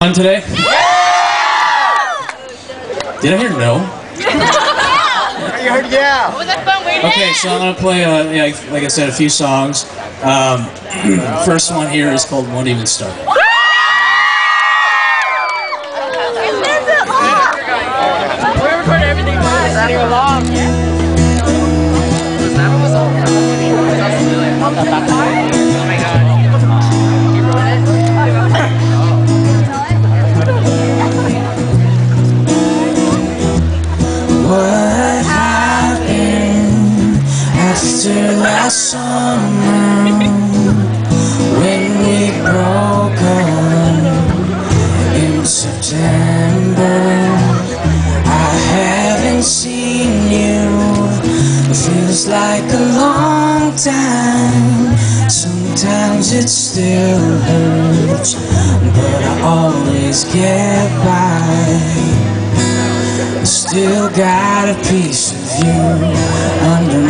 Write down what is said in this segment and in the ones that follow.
on today? Did I hear no? You heard yeah. Was that fun? Weird? Okay, so I'm gonna play, uh, yeah, like I said, a few songs. Um, first one here is called "Won't Even Start." We summer when we broke up in September? I haven't seen you. Feels like a long time. Sometimes it still hurts, but I always get by. Still got a piece of you under.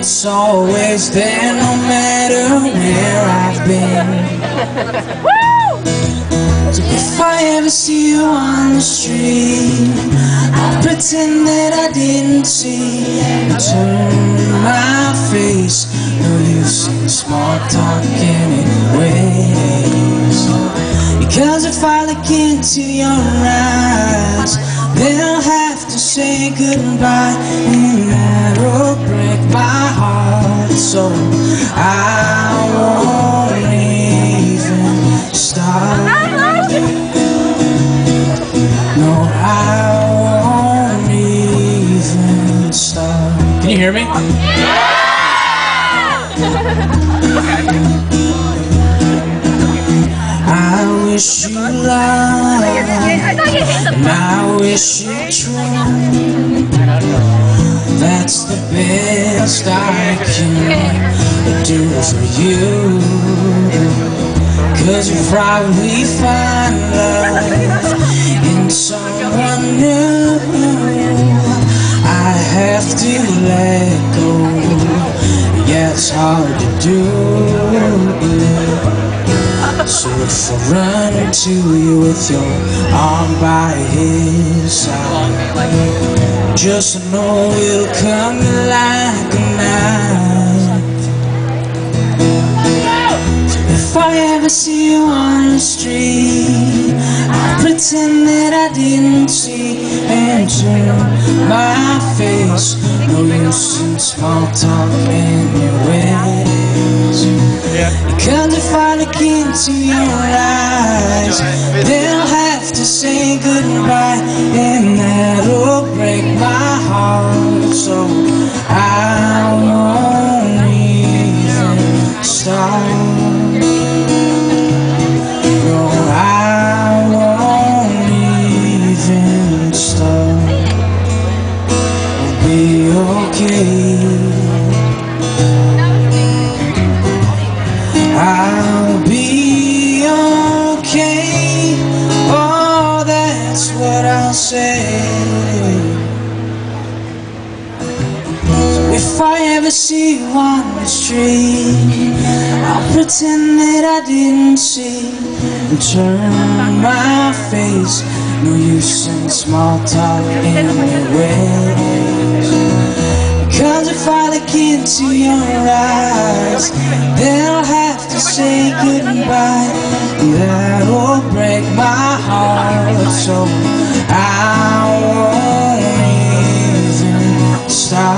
It's always there no matter where I've been. So if I ever see you on the street, I'll pretend that I didn't see. And turn my face. No use in small talk anyways. Because if I look into your eyes, they'll have to say goodbye, and that'll break my heart. So I won't even start. No, I won't even start. Can you hear me? I wish you love, and I wish you true. That's the best I can do for you. Cause you probably find love in someone new. I have to let go. Yeah, it's hard to do. So if I run into you with your arm by his side, just know you'll come like a knife. If I ever see you on the street, I'll pretend that I didn't see and turn my face. No use in small talk anyways. Into your eyes, they'll have to say goodbye, and that'll break my heart. So I won't even start. No, I won't even start. I'll be okay. if I ever see you on the street I'll pretend that I didn't see And turn my face No use in small talk anyways Cause if I look into your eyes Then I'll have to say goodbye. And that will break my heart So I won't even stop.